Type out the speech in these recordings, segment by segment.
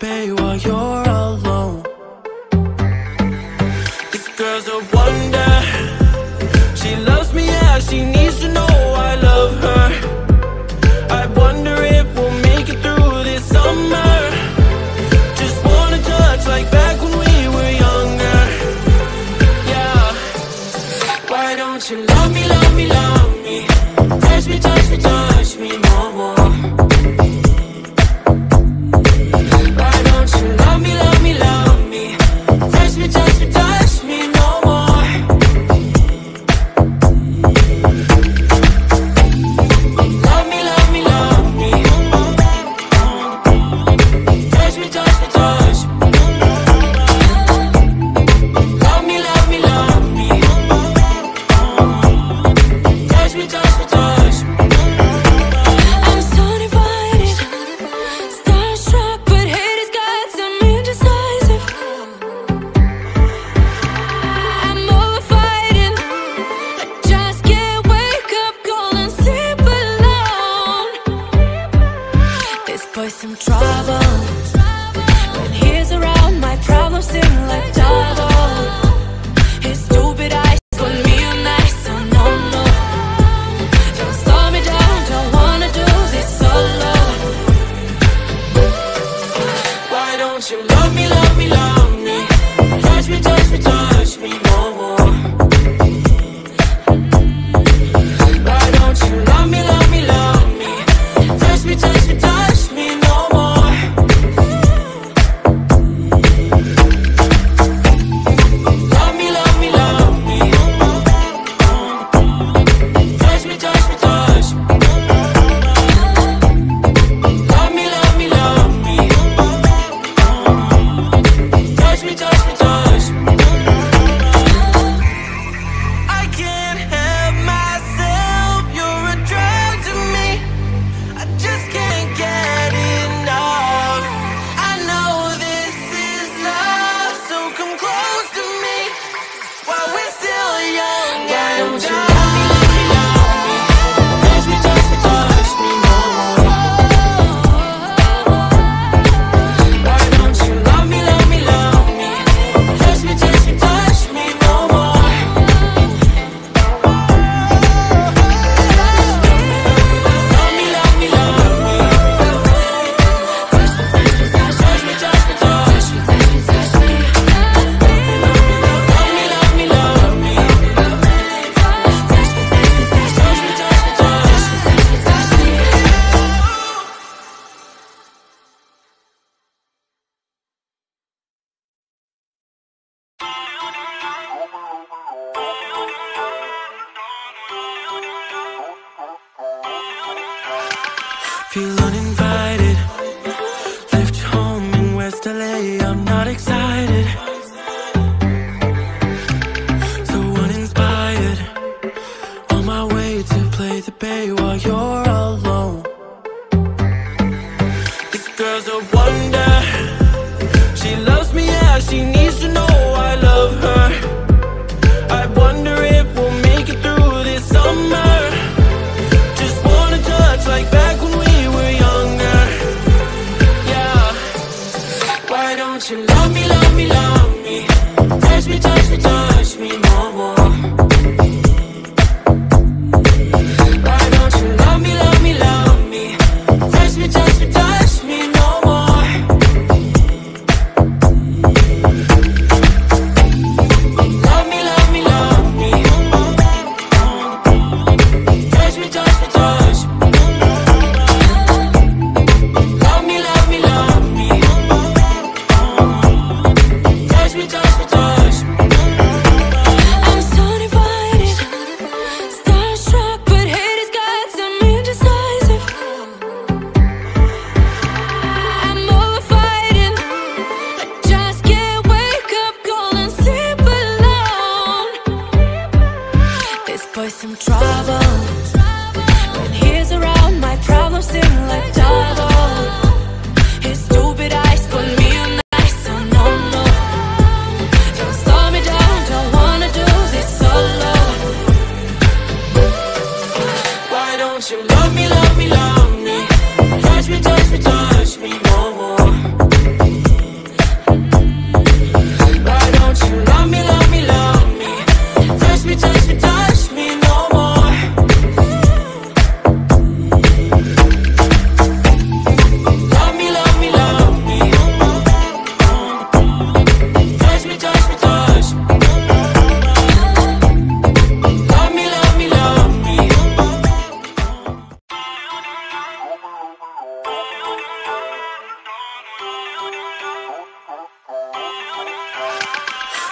pay while you're alone. This girl's a wonder. She loves me as she needs to know I love her. I wonder if we'll make it through this summer. Just wanna touch like back when we were younger. Yeah. Why don't you love me, love me, love me? Touch me, touch me, touch me more, more. you love me like I'm not excited. me, touch me, touch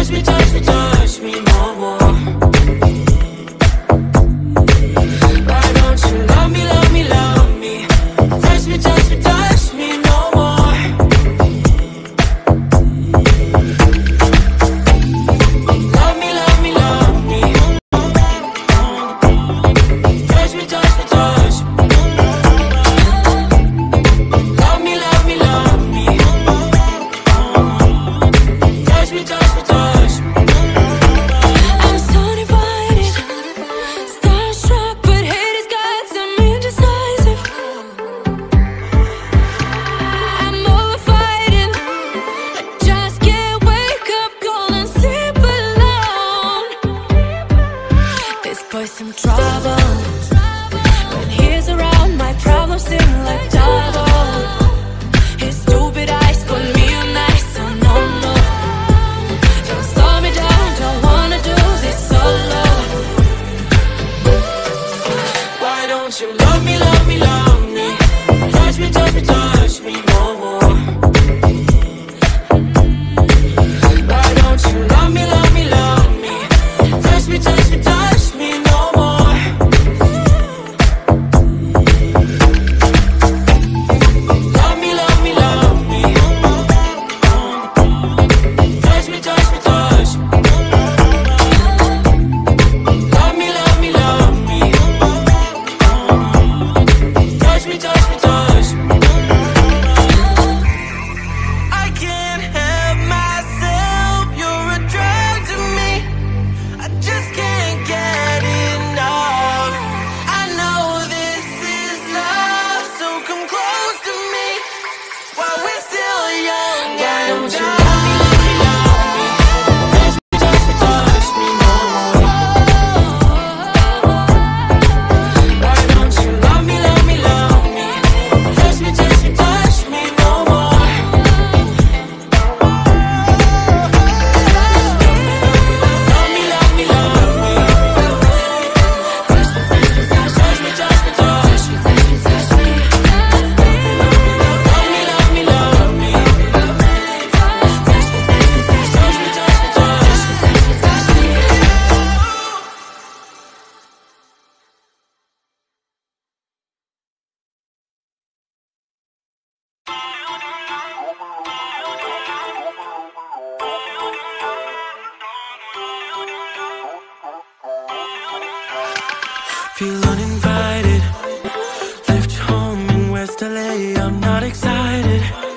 touch me, touch me, touch me, more, more Some trouble. When he's around, my problems seem like double. His stupid eyes put me on ice, so no, no Don't slow me down, don't wanna do this solo. Why don't you love me, love me, love me? I'm not excited.